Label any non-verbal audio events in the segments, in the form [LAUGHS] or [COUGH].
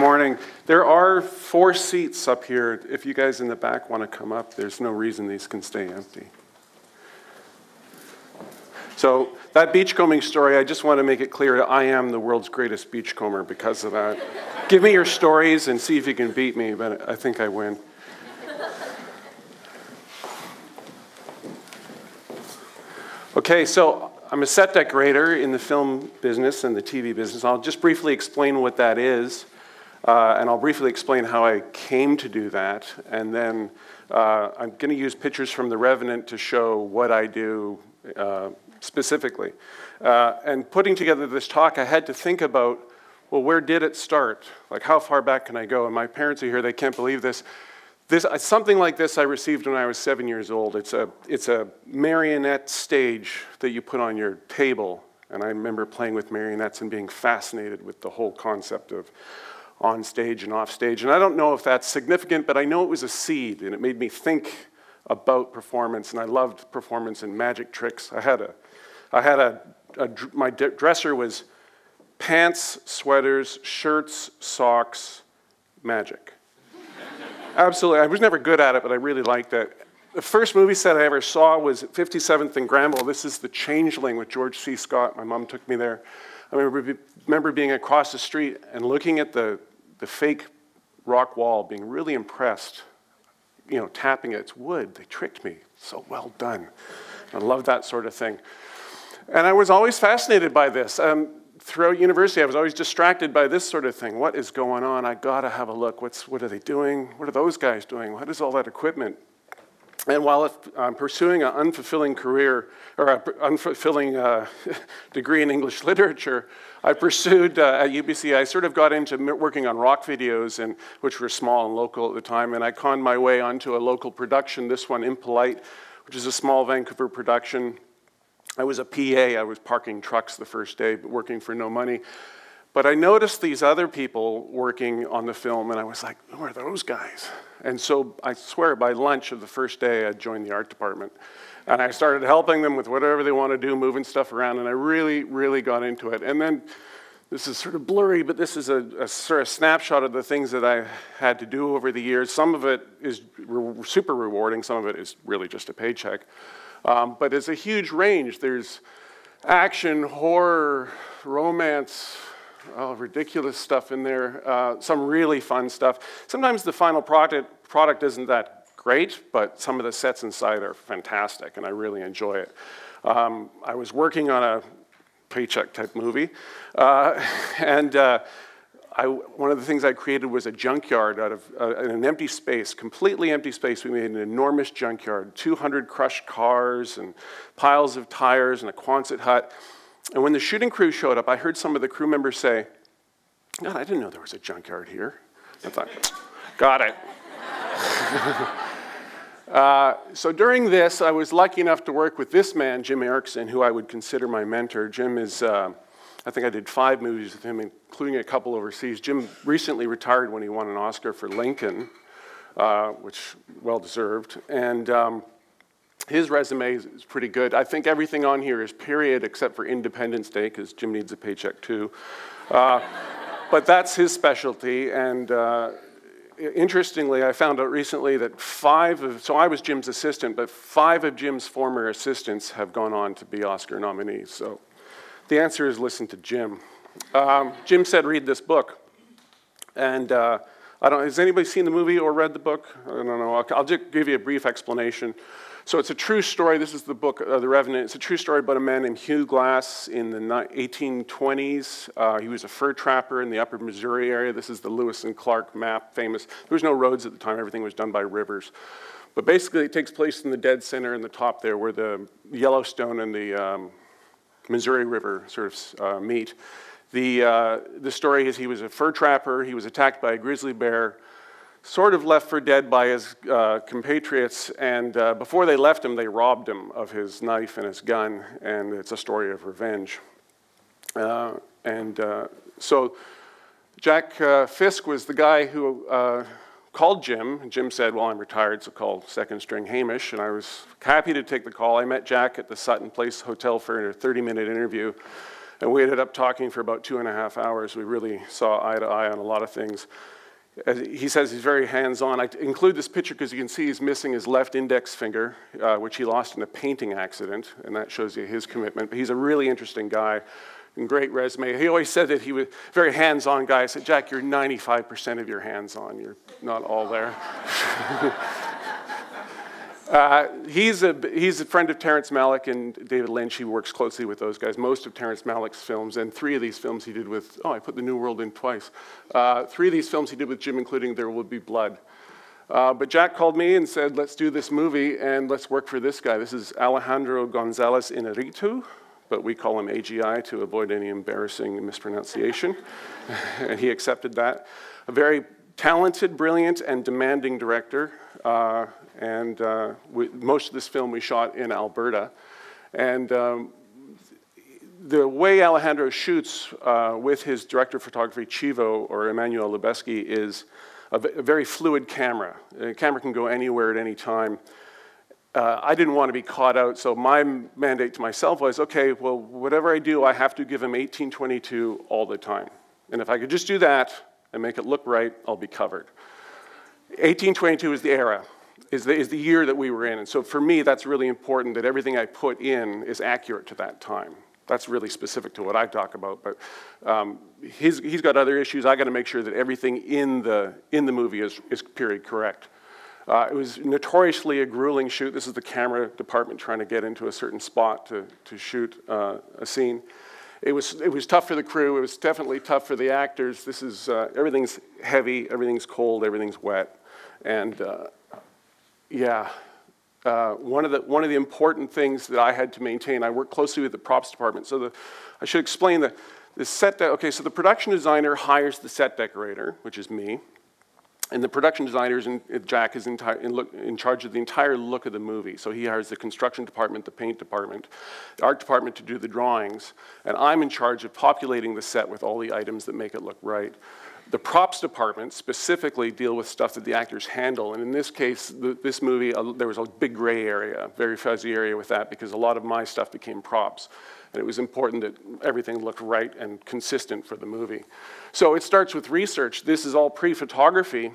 Morning. There are four seats up here. If you guys in the back want to come up, there's no reason these can stay empty. So that beachcombing story, I just want to make it clear I am the world's greatest beachcomber because of that. Give me your stories and see if you can beat me, but I think I win. Okay, so I'm a set decorator in the film business and the TV business. I'll just briefly explain what that is, uh, and I'll briefly explain how I came to do that, and then uh, I'm going to use pictures from The Revenant to show what I do uh, specifically. Uh, and putting together this talk, I had to think about, well, where did it start? Like, how far back can I go? And my parents are here, they can't believe this. This, uh, something like this I received when I was seven years old. It's a, it's a marionette stage that you put on your table. And I remember playing with marionettes and being fascinated with the whole concept of on stage and off stage. And I don't know if that's significant, but I know it was a seed and it made me think about performance. And I loved performance and magic tricks. I had a I had a, a my dresser was pants, sweaters, shirts, socks, magic. [LAUGHS] Absolutely. I was never good at it, but I really liked it. The first movie set I ever saw was 57th and Granville. This is The Changeling with George C. Scott. My mom took me there. I remember, remember being across the street and looking at the, the fake rock wall, being really impressed. You know, tapping it. It's wood. They tricked me. So well done. I love that sort of thing. And I was always fascinated by this. Um, throughout university, I was always distracted by this sort of thing. What is going on? I gotta have a look. What's, what are they doing? What are those guys doing? What is all that equipment? And while I'm pursuing an unfulfilling career, or an unfulfilling uh, [LAUGHS] degree in English literature, I pursued uh, at UBC, I sort of got into working on rock videos, and, which were small and local at the time, and I conned my way onto a local production, this one, Impolite, which is a small Vancouver production. I was a PA, I was parking trucks the first day, but working for no money. But I noticed these other people working on the film, and I was like, who are those guys? And so I swear by lunch of the first day, I joined the art department. And I started helping them with whatever they want to do, moving stuff around, and I really, really got into it. And then this is sort of blurry, but this is a, a, sort of snapshot of the things that I had to do over the years. Some of it is re super rewarding, some of it is really just a paycheck. Um, but it's a huge range. There's action, horror, romance, oh, ridiculous stuff in there, uh, some really fun stuff. Sometimes the final product, product isn't that great, but some of the sets inside are fantastic, and I really enjoy it. Um, I was working on a paycheck type movie, uh, [LAUGHS] and uh, I, one of the things I created was a junkyard out of uh, an empty space, completely empty space. We made an enormous junkyard, 200 crushed cars and piles of tires and a Quonset hut. And when the shooting crew showed up, I heard some of the crew members say, God, I didn't know there was a junkyard here. I thought, got it. [LAUGHS] uh, so during this, I was lucky enough to work with this man, Jim Erickson, who I would consider my mentor. Jim is. Uh, I think I did five movies with him, including a couple overseas. Jim recently retired when he won an Oscar for Lincoln, uh, which well deserved. And um, his resume is, pretty good. I think everything on here is period except for Independence Day, because Jim needs a paycheck too. Uh, but that's his specialty. And uh, interestingly, I found out recently that five of, so I was Jim's assistant, but five of Jim's former assistants have gone on to be Oscar nominees. So the answer is listen to Jim. Um, Jim said, read this book. And uh, I don't, has anybody seen the movie or read the book? I don't know. I'll, I'll just give you a brief explanation. So it's a true story. This is the book, uh, The Revenant. It's a true story about a man named Hugh Glass in the 1820s. Uh, he was a fur trapper in the upper Missouri area. This is the Lewis and Clark map, famous. There was no roads at the time. Everything was done by rivers. But basically, it takes place in the dead center in the top there where the Yellowstone and the um, Missouri River sort of uh, meet. The, uh, the story is he was a fur trapper, he was attacked by a grizzly bear, sort of left for dead by his uh, compatriots, and uh, before they left him, they robbed him of his knife and his gun, and it's a story of revenge. Uh, and uh, so Jack Fisk was the guy who called Jim. Jim said, Well, I'm retired, so call second string Hamish. And I was happy to take the call. I met Jack at the Sutton Place Hotel for a 30 minute interview. And we ended up talking for about two and a half hours. We really saw eye to eye on a lot of things. He says he's very hands-on. I include this picture because you can see he's missing his left index finger, uh, which he lost in a painting accident, and that shows you his commitment. But he's a really interesting guy and great resume. He always said that he was a very hands-on guy. I said, Jack, you're 95% of your hands-on. You're not all there. [LAUGHS] Uh, he's, a, he's a friend of Terrence Malick and David Lynch. He works closely with those guys. Most of Terrence Malick's films, and three of these films he did with, oh, I put The New World in twice. Uh, three of these films he did with Jim, including There Will Be Blood. Uh, but Jack called me and said, let's do this movie and let's work for this guy. This is Alejandro Gonzalez Inarritu, but we call him AGI to avoid any embarrassing mispronunciation. [LAUGHS] and he accepted that. A very talented, brilliant, and demanding director. Uh, and uh, we, most of this film we shot in Alberta. And um, the way Alejandro shoots uh, with his director of photography, Chivo, or Emmanuel Lubezki, is a, very fluid camera. The camera can go anywhere at any time. Uh, I didn't want to be caught out, so my mandate to myself was, okay, well, whatever I do, I have to give him 1822 all the time. And if I could just do that and make it look right, I'll be covered. 1822 is the era is the, is the year that we were in. And so for me, that's really important that everything I put in is accurate to that time. That's really specific to what I talk about. But um, he's, he's got other issues. I got to make sure that everything in the, in the movie is, is period correct. Uh, it was notoriously a grueling shoot. This is the camera department trying to get into a certain spot to, to shoot uh, a scene. It was, it was tough for the crew. It was definitely tough for the actors. This is, uh, everything's heavy, everything's cold, everything's wet. And uh, yeah. Uh, one, of the, one of the important things that I had to maintain, I work closely with the props department. So the, I should explain the, the set, de- okay, so the production designer hires the set decorator, which is me. And the production designer, is in, Jack, is in, in, look, in, charge of the entire look of the movie. So he hires the construction department, the paint department, the art department to do the drawings. And I'm in charge of populating the set with all the items that make it look right. The props department specifically deal with stuff that the actors handle. And in this case, the, this movie, uh, there was a big gray area, very fuzzy area with that because a lot of my stuff became props. And it was important that everything looked right and consistent for the movie. So it starts with research. This is all pre-photography,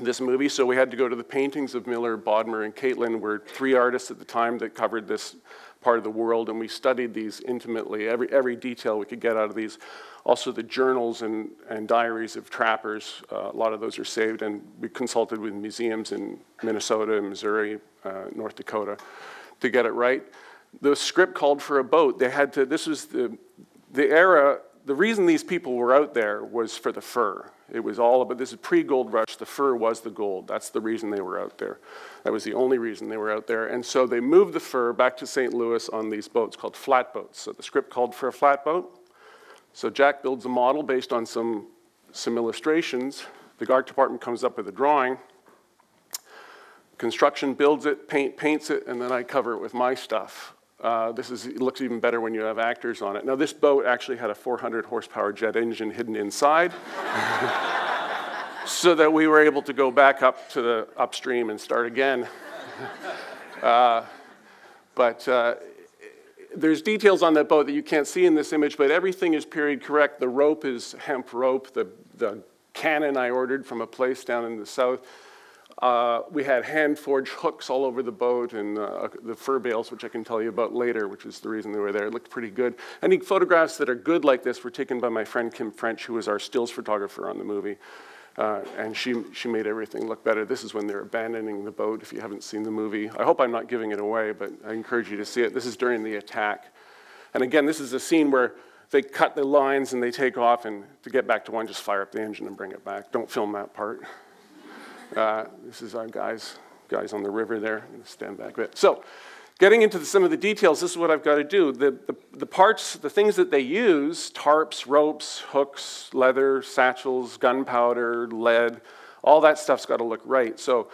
this movie. So we had to go to the paintings of Miller, Bodmer, and Catlin. We're three artists at the time that covered this part of the world, and we studied these intimately, every, every detail we could get out of these. Also, the journals and, and diaries of trappers, uh, a lot of those are saved, and we consulted with museums in Minnesota, Missouri, uh, North Dakota to get it right. The script called for a boat. They had to, this was the, the era, the reason these people were out there was for the fur. It was all about, this is pre-gold rush, the fur was the gold. That's the reason they were out there. That was the only reason they were out there. And so they moved the fur back to St. Louis on these boats called flatboats. So the script called for a flatboat. So Jack builds a model based on some, some illustrations. The art department comes up with a drawing. Construction builds it, paint paints it, and then I cover it with my stuff. Uh, this is, looks even better when you have actors on it. Now, this boat actually had a 400 horsepower jet engine hidden inside, so that we were able to go back up to the upstream and start again. [LAUGHS] uh, but uh, there's details on that boat that you can't see in this image, but everything is period correct. The rope is hemp rope. The, the cannon I ordered from a place down in the south uh, we had hand forged hooks all over the boat and uh, the fur bales, which I can tell you about later, which is the reason they were there. It looked pretty good. Any photographs that are good like this were taken by my friend Kim French, who was our stills photographer on the movie. Uh, and she, she made everything look better. This is when they're abandoning the boat, if you haven't seen the movie. I hope I'm not giving it away, but I encourage you to see it. This is during the attack. And again, this is a scene where they cut the lines and they take off, and to get back to one, just fire up the engine and bring it back. Don't film that part. Uh, this is our guys, guys on the river there. stand back a bit. So, getting into the, some of the details, this is what I've got to do. The, the, the, parts, the things that they use, tarps, ropes, hooks, leather, satchels, gunpowder, lead, all that stuff's got to look right. So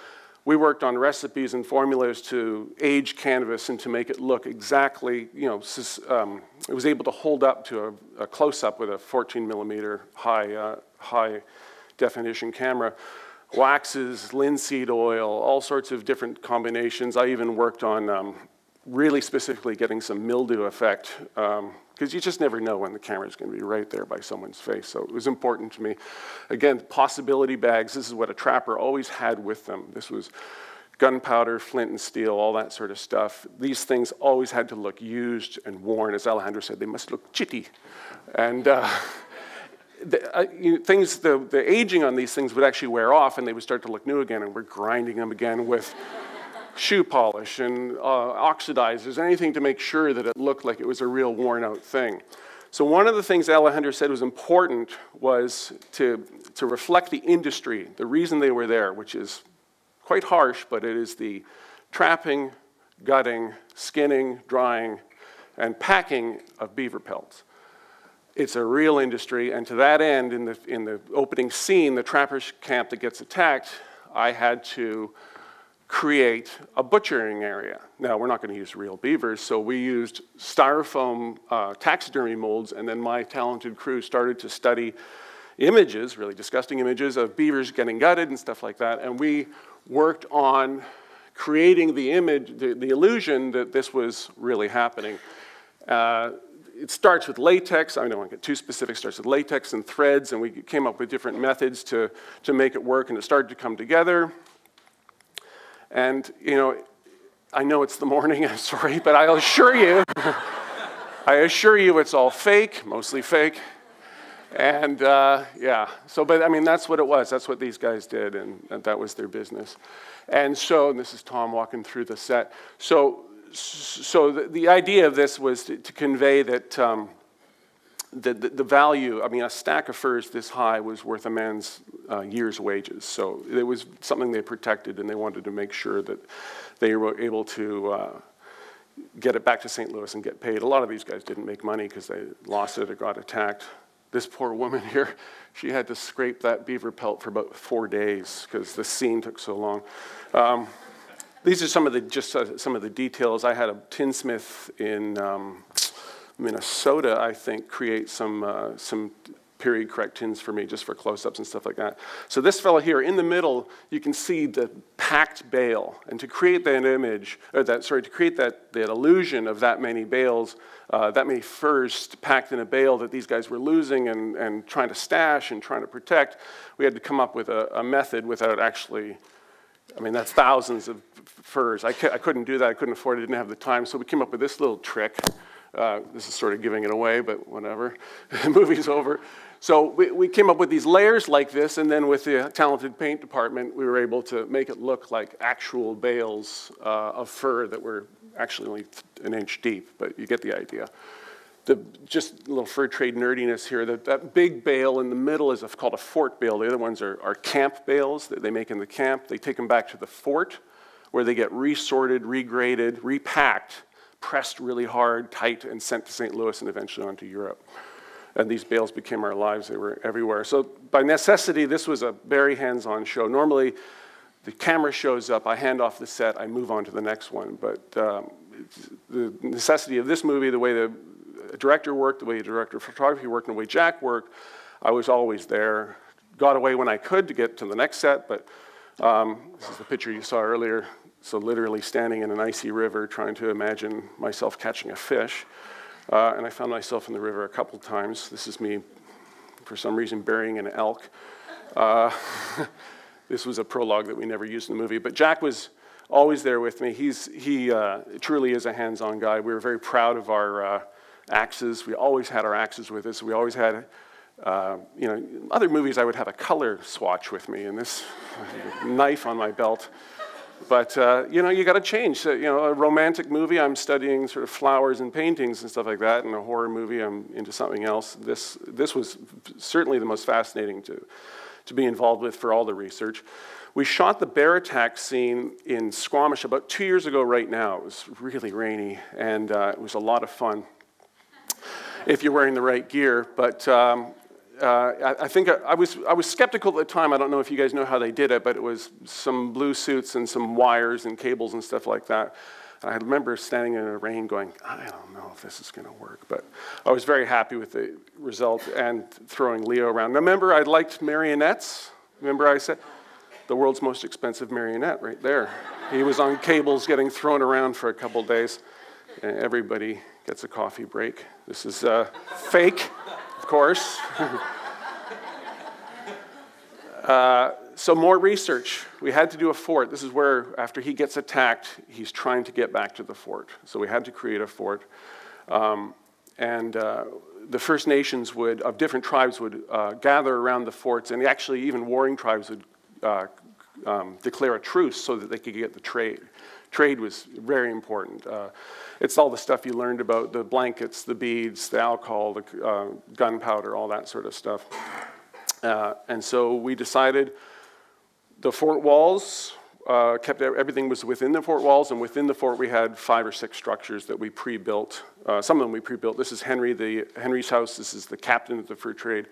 we worked on recipes and formulas to age canvas and to make it look exactly, you know, um, it was able to hold up to a, a close-up with a 14 millimeter high, uh, high definition camera waxes, linseed oil, all sorts of different combinations. I even worked on um, really specifically getting some mildew effect, because um, you just never know when the camera is going to be right there by someone's face. So it was important to me. Again, possibility bags, this is what a trapper always had with them. This was gunpowder, flint and steel, all that sort of stuff. These things always had to look used and worn. As Alejandro said, they must look chitty. And uh, the, uh, you things, the, the aging on these things would actually wear off and they would start to look new again, and we're grinding them again with [LAUGHS] shoe polish and uh, oxidizers, anything to make sure that it looked like it was a real worn out thing. So one of the things Alejandro said was important was to, to reflect the industry, the reason they were there, which is quite harsh, but it is the trapping, gutting, skinning, drying, and packing of beaver pelts. It's a real industry, and to that end, in the, in the opening scene, the trappers camp that gets attacked, I had to create a butchering area. Now, we're not going to use real beavers, so we used styrofoam uh, taxidermy molds, and then my talented crew started to study images, really disgusting images of beavers getting gutted and stuff like that, and we worked on creating the image, the, the illusion that this was really happening. Uh, it starts with latex. I don't want to get too specific. It starts with latex and threads, and we came up with different methods to, to make it work, and it started to come together. And, you know, I know it's the morning, [LAUGHS] I'm sorry, but I'll assure you, [LAUGHS] I assure you it's all fake, mostly fake. And uh, yeah, so, but I mean, that's what it was. That's what these guys did, and, and that was their business. And so, and this is Tom walking through the set. So, so the, the idea of this was to, to convey that um, the, the, the, value, I mean, a stack of furs this high was worth a man's uh, year's wages. So it was something they protected, and they wanted to make sure that they were able to. Uh, get it back to St. Louis and get paid. A lot of these guys didn't make money because they lost it or got attacked this poor woman [LAUGHS] here, she had to scrape that beaver pelt for about four days because the scene took so long. Um, these are some of the just uh, some of the details. I had a tinsmith in um, Minnesota, I think, create some uh, some period correct tins for me just for close-ups and stuff like that. So this fellow here in the middle, you can see the packed bale. And to create that image, or that, sorry, to create that, that illusion of that many bales, uh, that many furs packed in a bale that these guys were losing and, and trying to stash and trying to protect, we had to come up with a, a method without actually I mean, that's thousands of furs. I, I, couldn't do that. I couldn't afford it. I didn't have the time. So we came up with this little trick. Uh, this is sort of giving it away, but whatever. [LAUGHS] the movie's over. So we, we came up with these layers like this, and then with the talented paint department, we were able to make it look like actual bales uh, of fur that were actually only an inch deep, but you get the idea. The, just a little fur trade nerdiness here. The, that big bale in the middle is a, called a fort bale. The other ones are, are camp bales that they make in the camp. They take them back to the fort where they get resorted, regraded, repacked, pressed really hard, tight, and sent to St. Louis and eventually on to Europe and these bales became our lives. They were everywhere. So by necessity, this was a very hands-on show. Normally, the camera shows up, I hand off the set, I move on to the next one. But um, the necessity of this movie, the way the director worked, the way the director of photography worked, and the way Jack worked, I was always there. Got away when I could to get to the next set, but um, this is the picture you saw earlier. So literally standing in an icy river trying to imagine myself catching a fish. Uh, and I found myself in the river a couple times. This is me, for some reason, burying an elk. Uh, [LAUGHS] this was a prologue that we never used in the movie. But Jack was always there with me. He's, he uh, truly is a hands on guy. We were very proud of our uh, axes. We always had our axes with us. We always had, uh, you know, other movies I would have a color swatch with me, and this [LAUGHS] knife on my belt. But uh, you know, you got to change. So, you know, a romantic movie, I'm studying sort of flowers and paintings and stuff like that. And a horror movie, I'm into something else. This this was certainly the most fascinating to to be involved with for all the research. We shot the bear attack scene in Squamish about two years ago. Right now, it was really rainy, and uh, it was a lot of fun if you're wearing the right gear. But um, uh, I, I, think I, I, was, I was skeptical at the time. I don't know if you guys know how they did it, but it was some blue suits and some wires and cables and stuff like that. And I remember standing in the rain going, I don't know if this is going to work. But I was very happy with the result and throwing Leo around. Now, remember, I liked marionettes. Remember, I said, the world's most expensive marionette right there. He was on cables getting thrown around for a couple days. And everybody gets a coffee break. This is uh, fake, of course. [LAUGHS] uh, so more research. We had to do a fort. This is where, after he gets attacked, he's trying to get back to the fort. So we had to create a fort. Um, and uh, the First Nations would, of different tribes would uh, gather around the forts, and actually even warring tribes would uh, um, declare a truce so that they could get the trade. Trade was very important. Uh, it's all the stuff you learned about the blankets, the beads, the alcohol, the uh, gunpowder, all that sort of stuff. Uh, and so we decided the fort walls uh, kept everything was within the fort walls, and within the fort we had five or six structures that we pre-built. Uh, some of them we pre-built. This is Henry, the Henry's house. This is the captain of the fur trade.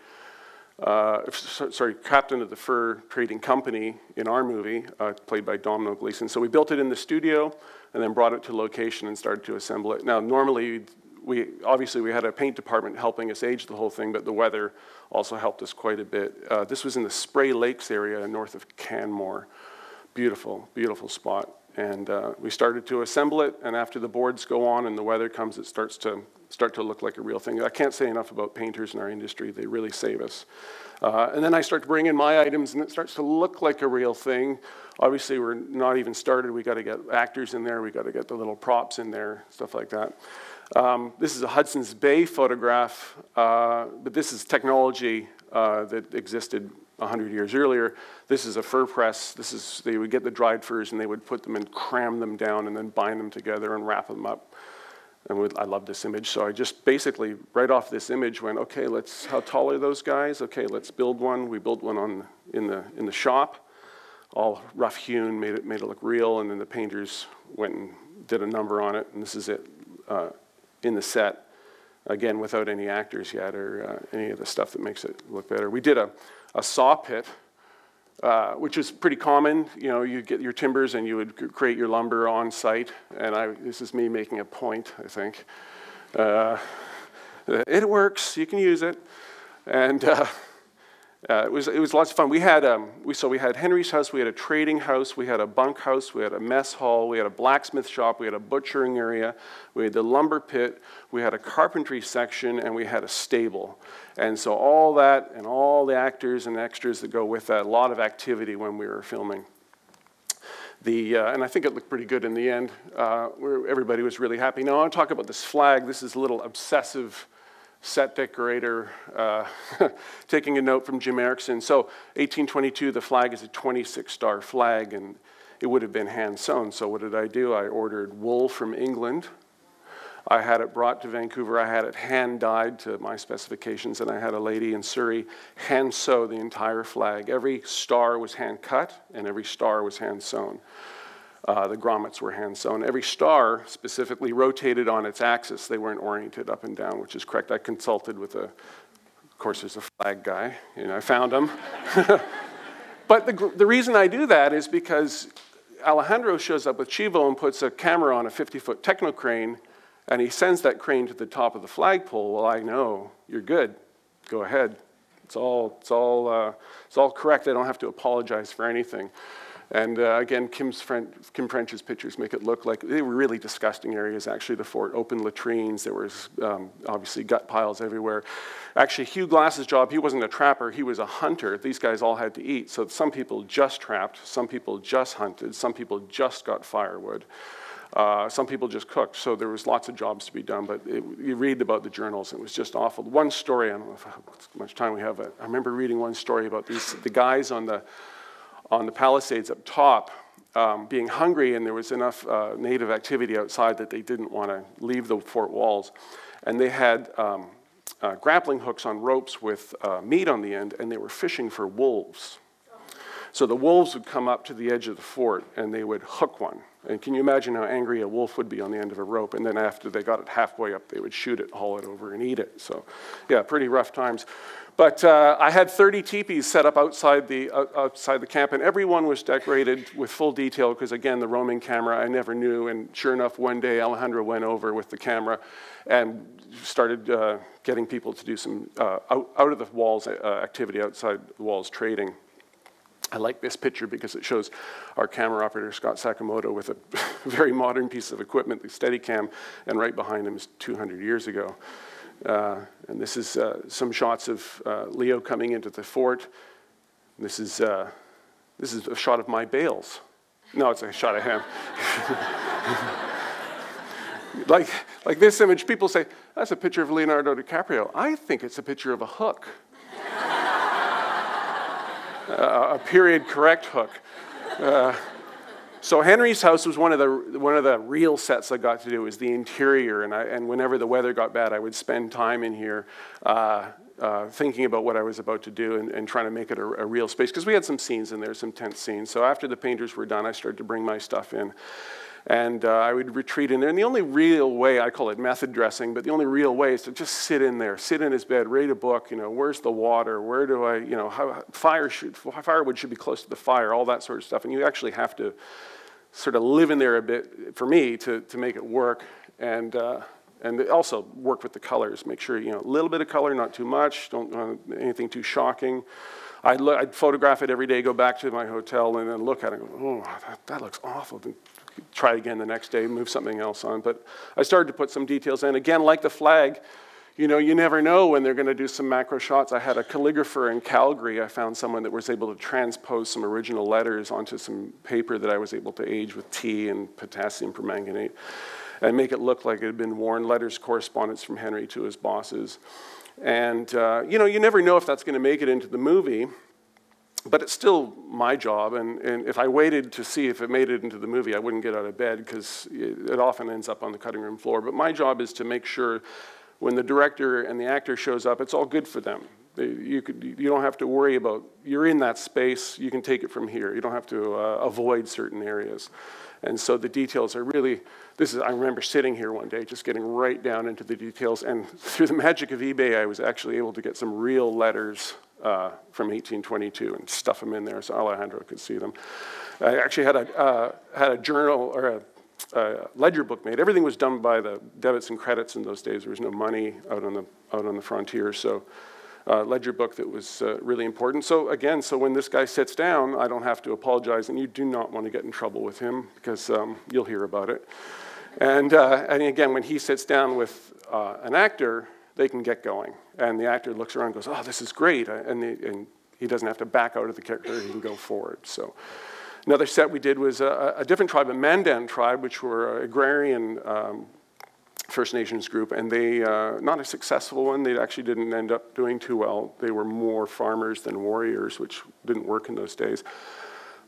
Uh, sorry, captain of the fur trading company in our movie, uh, played by Domhnall Gleeson. So we built it in the studio, and then brought it to location and started to assemble it. Now, normally we obviously we had a paint department helping us age the whole thing, but the weather also helped us quite a bit. Uh, this was in the Spray Lakes area north of Canmore. Beautiful, beautiful spot. And uh, we started to assemble it, and after the boards go on and the weather comes, it starts to start to look like a real thing. I can't say enough about painters in our industry. They really save us. Uh, and then I start to bring in my items, and it starts to look like a real thing. Obviously, we're not even started. We got to get actors in there. We got to get the little props in there, stuff like that. Um, this is a Hudson's Bay photograph, uh, but this is technology uh, that existed 100 years earlier. This is a fur press. This is, they would get the dried furs and they would put them and cram them down and then bind them together and wrap them up. And I love this image, so I just basically, right off this image, went, okay, let's, how tall are those guys? Okay, let's build one. We built one on, in, the, in the shop, all rough hewn, made it, made it look real, and then the painters went and did a number on it, and this is it. Uh, in the set, again, without any actors yet or uh, any of the stuff that makes it look better. We did a, a saw pit, uh, which is pretty common. You know, you get your timbers and you would create your lumber on site. And I, this is me making a point, I think. Uh, it works, you can use it. And uh, it, was, it was lots of fun. We had, um, we, so we had Henry's house, we had a trading house, we had a bunk house, we had a mess hall, we had a blacksmith shop, we had a butchering area, we had the lumber pit, we had a carpentry section, and we had a stable. And so all that and all the actors and extras that go with that, a lot of activity when we were filming. The, uh, and I think it looked pretty good in the end. Uh, everybody was really happy. Now I want to talk about this flag. This is a little obsessive set decorator, uh, [LAUGHS] taking a note from Jim Erickson. So 1822, the flag is a 26 star flag and it would have been hand sewn. So what did I do? I ordered wool from England. I had it brought to Vancouver. I had it hand dyed to my specifications, and I had a lady in Surrey hand sew the entire flag. Every star was hand cut, and every star was hand sewn. Uh, the grommets were hand sewn. Every star specifically rotated on its axis. They weren't oriented up and down, which is correct. I consulted with a, of course, there's a flag guy, and I found him. [LAUGHS] but the, the reason I do that is because Alejandro shows up with Chivo and puts a camera on a 50 foot techno crane, and he sends that crane to the top of the flagpole. Well, I know, you're good. Go ahead. It's all, it's all, uh, it's all correct. I don't have to apologize for anything. And uh, again, Kim's Kim French's pictures make it look like they were really disgusting areas, actually, the fort. Open latrines, there was um, obviously gut piles everywhere. Actually, Hugh Glass's job, he wasn't a trapper, he was a hunter. These guys all had to eat. So some people just trapped, some people just hunted, some people just got firewood. Uh, some people just cooked, so there was lots of jobs to be done, but it, you read about the journals, it was just awful. One story, I don't know how much time we have, I remember reading one story about these, the guys on the, on the Palisades up top um, being hungry, and there was enough uh, native activity outside that they didn't want to leave the fort walls. And they had um, uh, grappling hooks on ropes with uh, meat on the end, and they were fishing for wolves. So the wolves would come up to the edge of the fort and they would hook one. And can you imagine how angry a wolf would be on the end of a rope? And then after they got it halfway up, they would shoot it, haul it over, and eat it. So, yeah, pretty rough times. But uh, I had 30 teepees set up outside the, uh, outside the camp, and everyone was decorated with full detail because, again, the roaming camera, I never knew. And sure enough, one day Alejandro went over with the camera and started uh, getting people to do some uh, out, out, of the walls uh, activity outside the walls trading. I like this picture because it shows our camera operator, Scott Sakamoto, with a [LAUGHS] very modern piece of equipment, the Steadicam, and right behind him is 200 years ago. Uh, and this is uh, some shots of uh, Leo coming into the fort. This is, this is a shot of my bales. No, it's a shot of him. [LAUGHS] like, like this image, people say, that's a picture of Leonardo DiCaprio. I think it's a picture of a hook. [LAUGHS] uh, a period correct hook. Uh, so Henry's house was one of the one of the real sets I got to do was the interior, and I, and whenever the weather got bad, I would spend time in here. Uh, uh, thinking about what I was about to do and, and trying to make it a, a real space because we had some scenes in there, some tense scenes. So after the painters were done, I started to bring my stuff in. And uh, I would retreat in there. And the only real way, I call it method dressing, but the only real way is to just sit in there, sit in his bed, read a book. You know, where's the water? Where do I, you know, how, fire should, firewood should be close to the fire, all that sort of stuff. And you actually have to sort of live in there a bit for me to, to make it work. And, uh, and also work with the colors. Make sure, you know, a little bit of color, not too much. Don't want anything too shocking. I'd, look, I'd photograph it every day, go back to my hotel, and then look at it and go, oh, that, that looks awful try again the next day, move something else on. But I started to put some details in. Again, like the flag, you know, you never know when they're going to do some macro shots. I had a calligrapher in Calgary. I found someone that was able to transpose some original letters onto some paper that I was able to age with tea and potassium permanganate and make it look like it had been worn. Letters correspondence from Henry to his bosses. And, uh, you know, you never know if that's going to make it into the movie but it's still my job, and, and if I waited to see if it made it into the movie, I wouldn't get out of bed because it, it often ends up on the cutting room floor. But my job is to make sure when the director and the actor shows up, it's all good for them. You, could, you don't have to worry about, you're in that space, you can take it from here. You don't have to uh, avoid certain areas. And so the details are really, this is, I remember sitting here one day just getting right down into the details. And [LAUGHS] through the magic of eBay, I was actually able to get some real letters uh, from 1822 and stuff them in there so Alejandro could see them. I actually had a, uh, had a journal or a, a, ledger book made. Everything was done by the debits and credits in those days. There was no money out on the, out on the frontier. So uh, ledger book that was uh, really important. So again, so when this guy sits down, I don't have to apologize, and you do not want to get in trouble with him because um, you'll hear about it. And, uh, and again, when he sits down with uh, an actor, they can get going. And the actor looks around and goes, oh, this is great. And, the, and he doesn't have to back out of the character, he can go forward. So another set we did was a, a different tribe, a Mandan tribe, which were agrarian um, First Nations group, and they, uh, not a successful one, they actually didn't end up doing too well. They were more farmers than warriors, which didn't work in those days.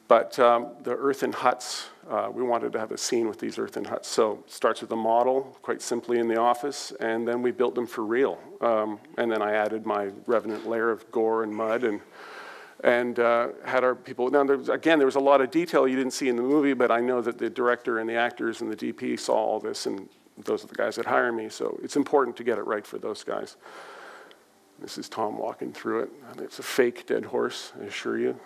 But um, the earthen huts, uh, we wanted to have a scene with these earthen huts. So it starts with a model, quite simply in the office, and then we built them for real. Um, and then I added my revenant layer of gore and mud and, and uh, had our people. Now, there was, again, there was a lot of detail you didn't see in the movie, but I know that the director and the actors and the DP saw all this, and those are the guys that hire me. So it's important to get it right for those guys. This is Tom walking through it. It's a fake dead horse, I assure you.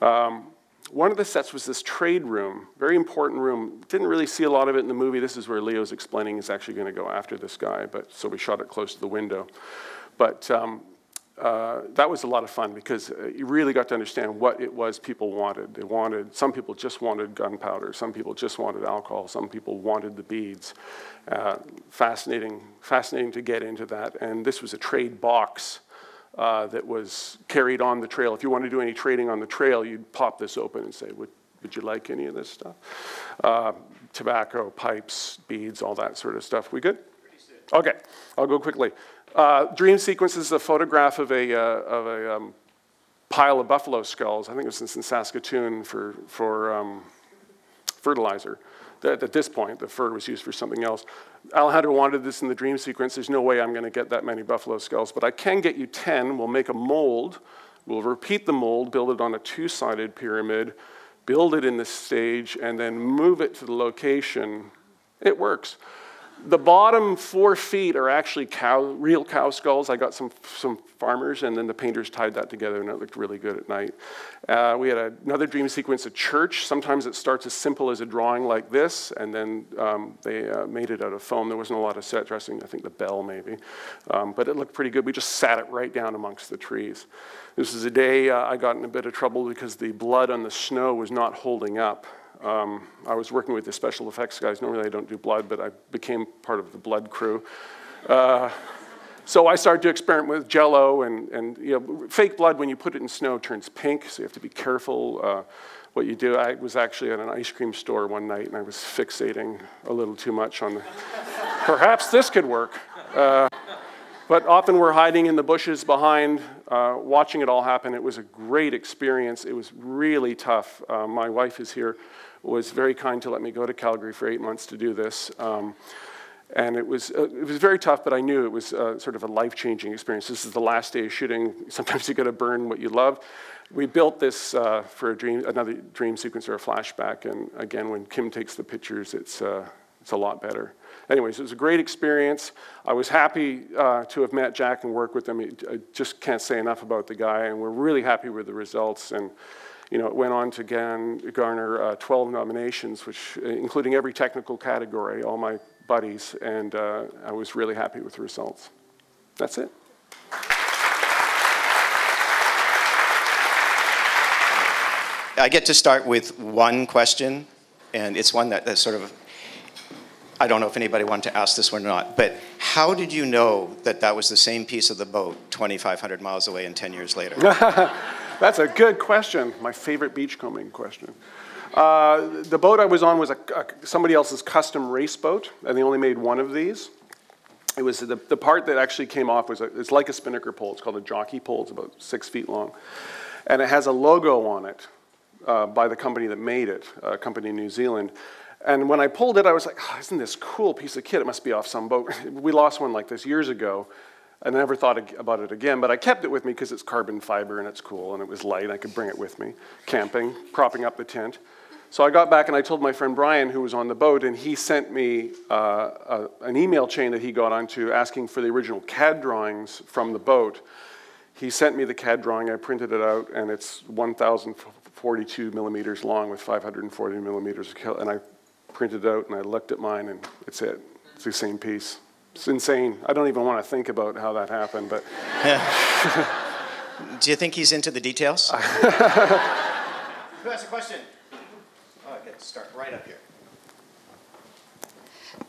Um, one of the sets was this trade room, very important room. Didn't really see a lot of it in the movie. This is where Leo's explaining he's actually going to go after this guy, but so we shot it close to the window. But um, uh, that was a lot of fun because uh, you really got to understand what it was people wanted. They wanted, some people just wanted gunpowder, some people just wanted alcohol, some people wanted the beads. Uh, fascinating, fascinating to get into that. And this was a trade box uh, that was carried on the trail. If you wanted to do any trading on the trail, you'd pop this open and say, would, would you like any of this stuff? Uh, tobacco, pipes, beads, all that sort of stuff. We good? Okay, I'll go quickly. Uh, dream sequence is a photograph of a, uh, of a um, pile of buffalo skulls. I think it was in Saskatoon for, for um, fertilizer at this point, the fur was used for something else. Alejandro wanted this in the dream sequence. There's no way I'm going to get that many buffalo skulls, but I can get you 10. We'll make a mold. We'll repeat the mold, build it on a two-sided pyramid, build it in the stage, and then move it to the location. It works. The bottom four feet are actually cow, real cow skulls. I got some, some farmers, and then the painters tied that together, and it looked really good at night. Uh, we had a, another dream sequence at church. Sometimes it starts as simple as a drawing like this, and then um, they uh, made it out of foam. There wasn't a lot of set dressing, I think the bell maybe, um, but it looked pretty good. We just sat it right down amongst the trees. This is a day uh, I got in a bit of trouble because the blood on the snow was not holding up. Um, I was working with the special effects guys. Normally I don't do blood, but I became part of the blood crew. Uh, so I started to experiment with jello and, and you know, fake blood when you put it in snow turns pink, so you have to be careful uh, what you do. I was actually at an ice cream store one night and I was fixating a little too much on the, perhaps this could work. Uh, but often we're hiding in the bushes behind, uh, watching it all happen. It was a great experience. It was really tough. Uh, my wife is here was very kind to let me go to Calgary for eight months to do this. Um, and it was, uh, it was very tough, but I knew it was uh, sort of a life changing experience. This is the last day of shooting. Sometimes you got to burn what you love. We built this uh, for a dream, another dream sequence or a flashback. And again, when Kim takes the pictures, it's, uh, it's a lot better. Anyways, it was a great experience. I was happy uh, to have met Jack and work with him. I just can't say enough about the guy, and we're really happy with the results. And you know, it went on to garner uh, 12 nominations, which uh, including every technical category, all my buddies, and uh, I was really happy with the results. That's it. I get to start with one question, and it's one that, that sort of, I don't know if anybody wanted to ask this one or not, but how did you know that that was the same piece of the boat 2,500 miles away and 10 years later? [LAUGHS] That's a good question. My favorite beachcombing question. Uh, the boat I was on was a, a, somebody else's custom race boat, and they only made one of these. It was the, the part that actually came off was a, it's like a spinnaker pole. It's called a jockey pole. It's about six feet long, and it has a logo on it uh, by the company that made it, a company in New Zealand. And when I pulled it, I was like, oh, "Isn't this cool piece of kit? It must be off some boat." [LAUGHS] we lost one like this years ago, I never thought about it again, but I kept it with me because it's carbon fiber and it's cool and it was light. I could bring it with me, camping, propping up the tent. So I got back and I told my friend Brian, who was on the boat, and he sent me uh, a, an email chain that he got onto asking for the original CAD drawings from the boat. He sent me the CAD drawing, I printed it out, and it's 1,042 millimeters long with 540 millimeters. And I printed it out and I looked at mine, and it's it. It's the same piece. It's insane. I don't even want to think about how that happened, but. [LAUGHS] Do you think he's into the details? [LAUGHS] Who has a question? Oh, okay, start right up here.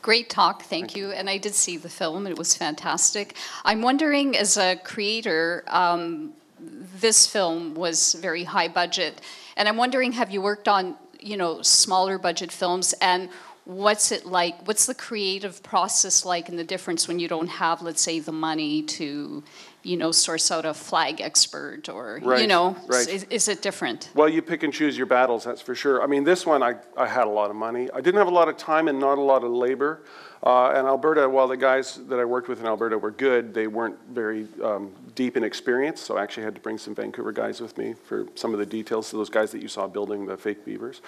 Great talk, thank, thank you. you. And I did see the film, it was fantastic. I'm wondering, as a creator, um, this film was very high budget, and I'm wondering, have you worked on, you know, smaller budget films, and what's it like? What's the creative process like and the difference when you don't have, let's say, the money to, you know, source out a flag expert or, right, you know, right. is, is, it different? Well, you pick and choose your battles, that's for sure. I mean, this one, I, I had a lot of money. I didn't have a lot of time and not a lot of labor. Uh, and Alberta, while the guys that I worked with in Alberta were good, they weren't very um, deep in experience. So I actually had to bring some Vancouver guys with me for some of the details. So those guys that you saw building the fake beavers.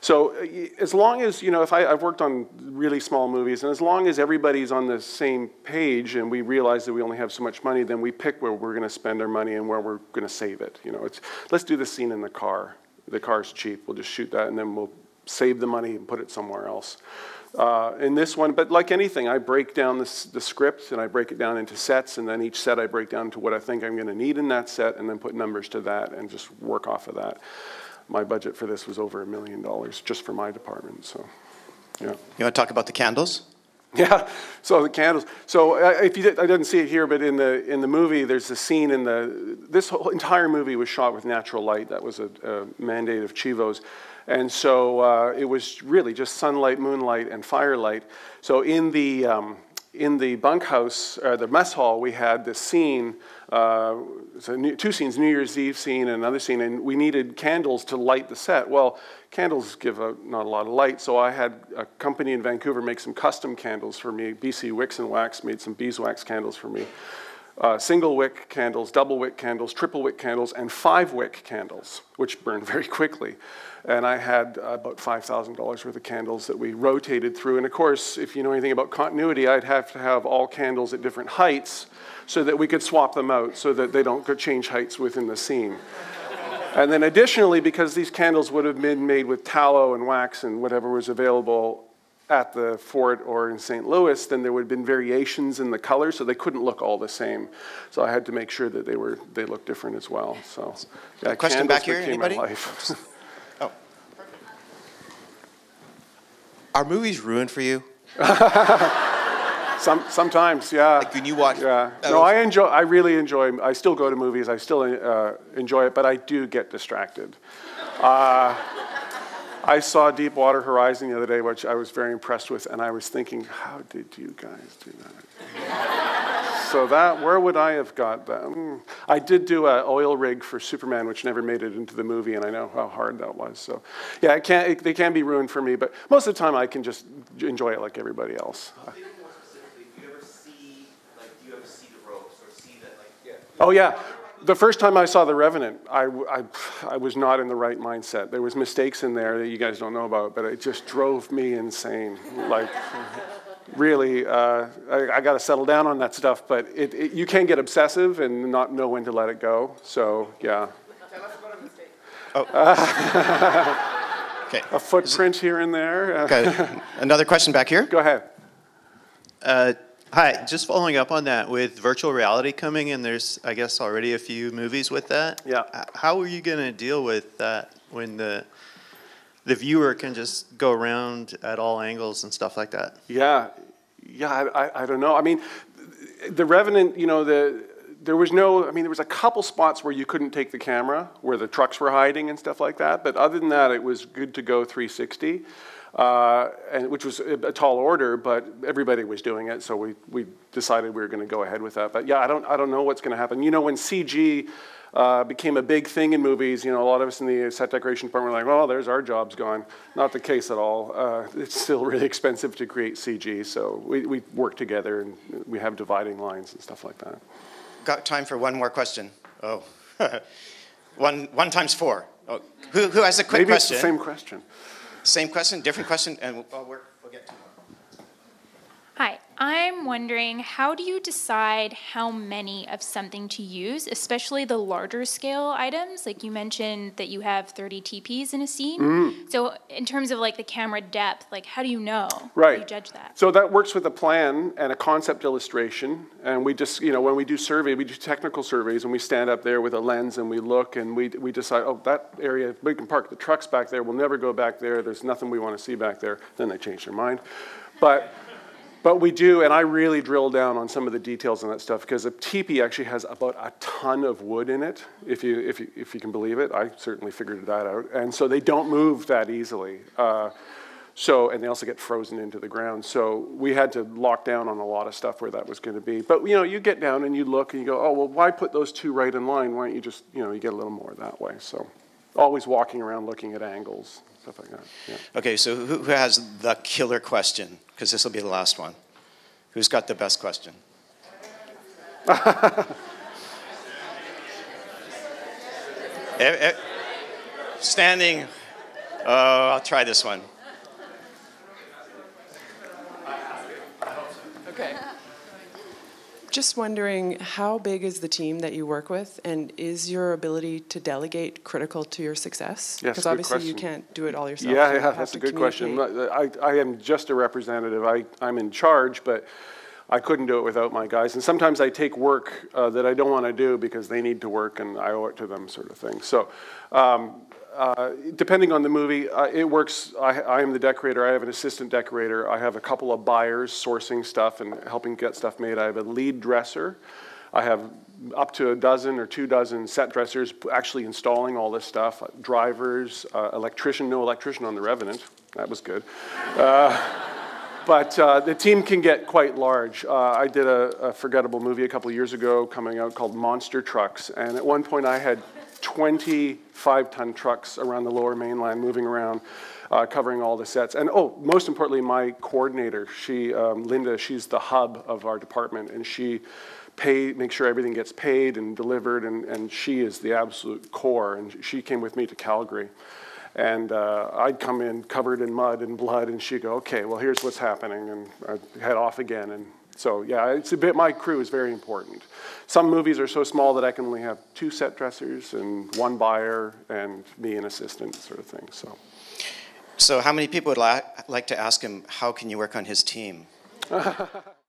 So uh, as long as you know, if I, I've worked on really small movies, and as long as everybody's on the same page and we realize that we only have so much money, then we pick where we're going to spend our money and where we're going to save it. You know, it's let's do the scene in the car. The car's cheap. We'll just shoot that, and then we'll save the money and put it somewhere else uh, in this one. But like anything, I break down this, the script and I break it down into sets, and then each set I break down to what I think I'm going to need in that set, and then put numbers to that and just work off of that. My budget for this was over a million dollars just for my department. So, yeah. You want to talk about the candles? [LAUGHS] Yeah, so the candles. So uh, if you did, I didn't see it here, but in the in the movie, there's a scene in the. This whole entire movie was shot with natural light. That was a, a mandate of Chivo's, and so uh, it was really just sunlight, moonlight, and firelight. So in the, um, in the bunkhouse, uh, the mess hall, we had this scene, uh, so new, two scenes, New Year's Eve scene and another scene, and we needed candles to light the set. Well, candles give a, not a lot of light, so I had a company in Vancouver make some custom candles for me. BC Wicks and Wax made some beeswax candles for me. Uh, single wick candles, double wick candles, triple wick candles, and five wick candles, which burn [LAUGHS] very quickly. And I had uh, about $5,000 worth of candles that we rotated through. And of course, if you know anything about continuity, I'd have to have all candles at different heights so that we could swap them out so that they don't change heights within the scene. [LAUGHS] and then additionally, because these candles would have been made with tallow and wax and whatever was available at the fort or in St. Louis, then there would have been variations in the color, so they couldn't look all the same. So I had to make sure that they were they looked different as well. So yeah, Question back here, anybody? life. [LAUGHS] Oh, Are movies ruined for you? [LAUGHS] Some, sometimes, yeah. Like when you watch. Yeah. No, I enjoy. I really enjoy. I still go to movies. I still uh, enjoy it, but I do get distracted. Uh, I saw Deepwater Horizon the other day, which I was very impressed with, and I was thinking, how did you guys do that? so that, where would I have got that? Mm. I did do an oil rig for Superman, which never made it into the movie, and I know how hard that was. So, yeah, it can, it, they can be ruined for me, but most of the time I can just enjoy it like everybody else. I'm thinking more specifically, do you ever see, like, do you ever see the ropes or see that, like, yeah. Oh, yeah. The first time I saw The Revenant, I, I, I was not in the right mindset. There was mistakes in there that you guys don't know about, but it just drove me insane. Like, really, uh, I, I got to settle down on that stuff, but it, it, you can get obsessive and not know when to let it go. So, yeah. Tell us what mistakes. Oh. [LAUGHS] okay. A footprint here and there. Uh, okay. Another question back here. Go ahead. Uh, Hi, just following up on that, with virtual reality coming and there's, I guess, already a few movies with that. Yeah. How are you going to deal with that when the, the viewer can just go around at all angles and stuff like that? Yeah, yeah, I, I, I don't know. I mean, the Revenant, you know, the there was no. I mean, there was a couple spots where you couldn't take the camera, where the trucks were hiding and stuff like that. But other than that, it was good to go 360, uh, and which was a, tall order. But everybody was doing it, so we we decided we were going to go ahead with that. But yeah, I don't I don't know what's going to happen. You know, when CG. Uh, became a big thing in movies. You know, a lot of us in the set decoration department were like, "Oh, there's our job's gone." Not the case at all. Uh, it's still really [LAUGHS] expensive to create CG, so we, we work together and we have dividing lines and stuff like that. Got time for one more question. Oh, [LAUGHS] one, one times four. Oh, who, who has a quick Maybe question? it's the same question. Same question, different question, and we'll, oh, we'll get to more. Hi, I'm wondering how do you decide how many of something to use, especially the larger scale items? Like you mentioned that you have 30 teepees in a scene. Mm-hmm. So, in terms of like the camera depth, like how do you know? How do Right. you judge that? So that works with a plan and a concept illustration. And we just, you know, when we do survey, we do technical surveys and we stand up there with a lens and we look and we, we decide, oh, that area, we can park the trucks back there. We'll never go back there. There's nothing we want to see back there. Then they change their mind. But, but we do, and I really drill down on some of the details on that stuff because a teepee actually has about a ton of wood in it, if you, if you, if you can believe it. I certainly figured that out. And so they don't move that easily. Uh, so, and they also get frozen into the ground. So we had to lock down on a lot of stuff where that was going to be. But you know, you get down and you look and you go, oh well, why put those two right in line? Why don't you just, you know, you get a little more that way. So, always walking around looking at angles, stuff like that. Yeah. Okay, so who, who has the killer question? Because this will be the last one. Who's got the best question? [LAUGHS] Eh, eh, Standing. Oh, I'll try this one. Okay. Just wondering, how big is the team that you work with, and is your ability to delegate critical to your success? Yes, Because obviously you can't do it all yourself. Yeah, yeah, that's a good question. I, I am just a representative. I, I'm in charge, but I couldn't do it without my guys. And sometimes I take work uh, that I don't want to do because they need to work and I owe it to them, sort of thing. So, um, uh, depending on the movie, uh, it works. I, I am the decorator. I have an assistant decorator. I have a couple of buyers sourcing stuff and helping get stuff made. I have a lead dresser. I have up to a dozen or two dozen set dressers actually installing all this stuff. Drivers, uh, electrician, no electrician on the Revenant. That was good. But uh, the team can get quite large. Uh, I did a, a forgettable movie a couple years ago coming out called Monster Trucks, and at one point I had 25 ton trucks around the lower mainland moving around. uh, covering all the sets. And oh, most importantly, my coordinator, she, um, Linda, she's the hub of our department, and she pay, make sure everything gets paid and delivered, and, and she is the absolute core. And she came with me to Calgary. And uh, I'd come in covered in mud and blood, and she'd go, okay, well, here's what's happening, and I'd head off again. And so, yeah, it's a bit, my crew is very important. Some movies are so small that I can only have two set dressers and one buyer and me an assistant sort of thing, so. So how many people would like to ask him, how can you work on his team? [LAUGHS]